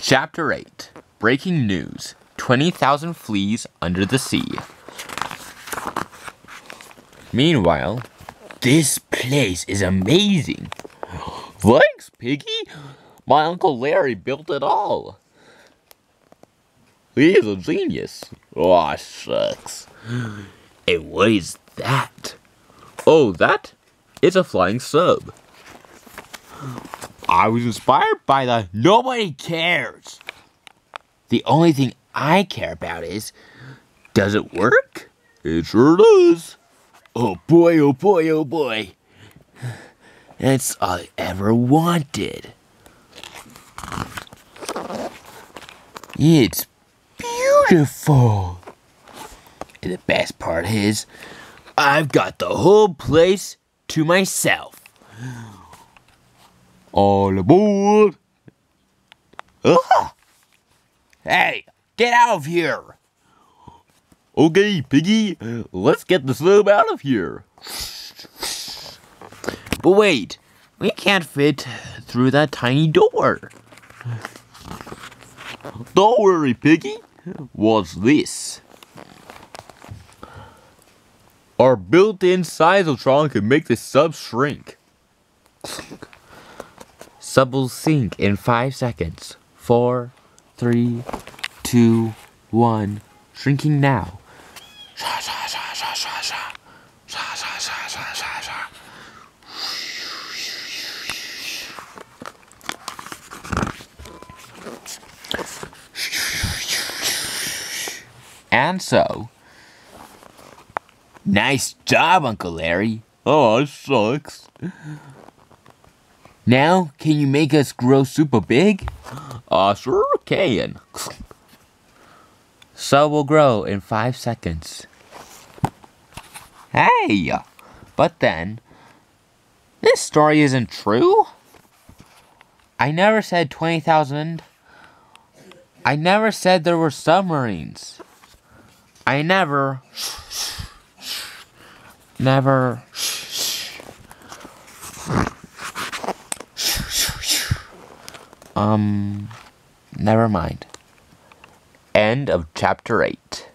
Chapter 8 Breaking News 20,000 Fleas Under the Sea. Meanwhile, this place is amazing. Thanks, Piggy. My Uncle Larry built it all. He is a genius. Oh, Aw, shucks. And what is that? Oh, that? It's a flying sub. I was inspired by the nobody cares. The only thing I care about is does it work? It sure does. Oh boy, oh boy, oh boy. That's all I ever wanted. It's beautiful. And the best part is, I've got the whole place to myself. All aboard! Ah! Hey, get out of here! Okay, Piggy, let's get the sub out of here. But wait, we can't fit through that tiny door. Don't worry, Piggy. What's this? Our built-in Sizotron can make the sub shrink. Sub will sink in five seconds. Four, three, two, one. Shrinking now. And so, nice job, Uncle Larry. Oh, it sucks. Now, can you make us grow super big? Uh, sure can. So we'll grow in five seconds. Hey! But then, this story isn't true. I never said 20,000. I never said there were submarines. I never. Never. Um, never mind. End of chapter 8.